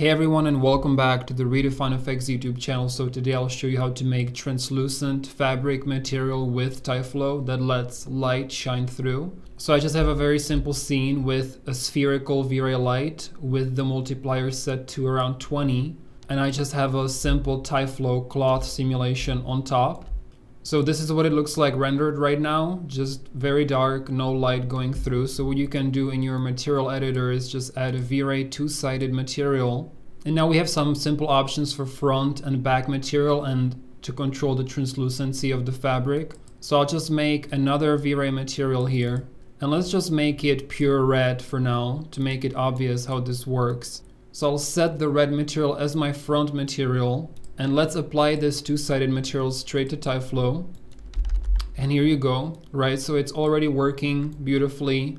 Hey everyone and welcome back to the RedefineFX YouTube channel. So today I'll show you how to make translucent fabric material with Tyflow that lets light shine through. So I just have a very simple scene with a spherical V-Ray light with the multiplier set to around 20 and I just have a simple Tyflow cloth simulation on top. So this is what it looks like rendered right now, just very dark, no light going through. So what you can do in your material editor is just add a V-Ray two-sided material. And now we have some simple options for front and back material and to control the translucency of the fabric. So I'll just make another V-Ray material here. And let's just make it pure red for now to make it obvious how this works. So I'll set the red material as my front material and let's apply this two-sided material straight to Tyflow. And here you go, right? So it's already working beautifully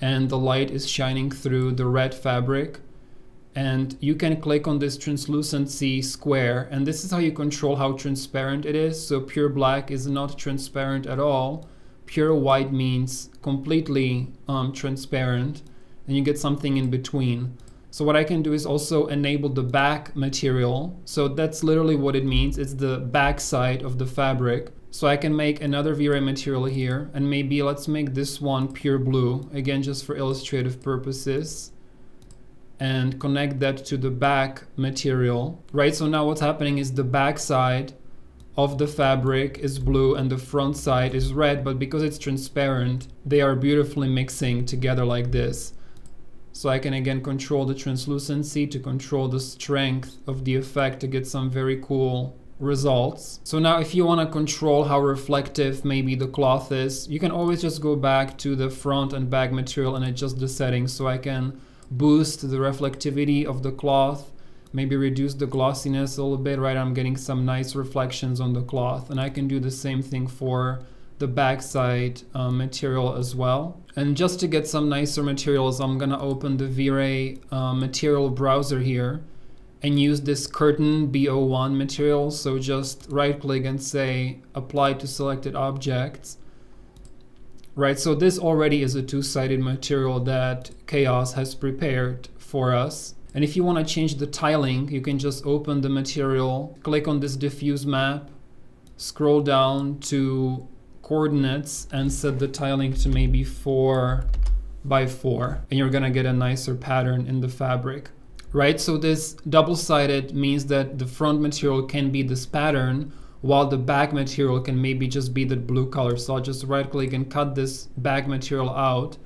and the light is shining through the red fabric. And you can click on this translucency square and this is how you control how transparent it is. So pure black is not transparent at all. Pure white means completely um, transparent and you get something in between. So what I can do is also enable the back material. So that's literally what it means. It's the back side of the fabric. So I can make another V-Ray material here and maybe let's make this one pure blue. Again, just for illustrative purposes and connect that to the back material, right? So now what's happening is the back side of the fabric is blue and the front side is red, but because it's transparent, they are beautifully mixing together like this. So I can again control the translucency to control the strength of the effect to get some very cool results. So now if you want to control how reflective maybe the cloth is, you can always just go back to the front and back material and adjust the settings so I can boost the reflectivity of the cloth, maybe reduce the glossiness a little bit, right? I'm getting some nice reflections on the cloth and I can do the same thing for the backside uh, material as well. And just to get some nicer materials, I'm gonna open the V-Ray uh, material browser here and use this curtain BO1 material. So just right click and say apply to selected objects. Right, so this already is a two-sided material that Chaos has prepared for us. And if you want to change the tiling, you can just open the material, click on this diffuse map, scroll down to coordinates and set the tiling to maybe 4 by 4 and you're gonna get a nicer pattern in the fabric right? So this double-sided means that the front material can be this pattern while the back material can maybe just be the blue color. So I'll just right click and cut this back material out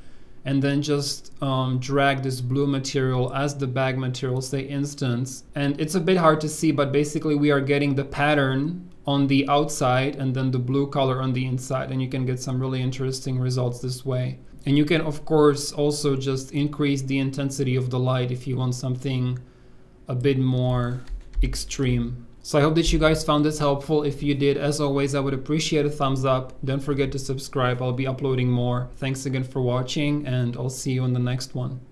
and then just um, drag this blue material as the bag material say instance and it's a bit hard to see but basically we are getting the pattern on the outside and then the blue color on the inside and you can get some really interesting results this way. And you can of course also just increase the intensity of the light if you want something a bit more extreme. So I hope that you guys found this helpful. If you did, as always, I would appreciate a thumbs up. Don't forget to subscribe. I'll be uploading more. Thanks again for watching and I'll see you in the next one.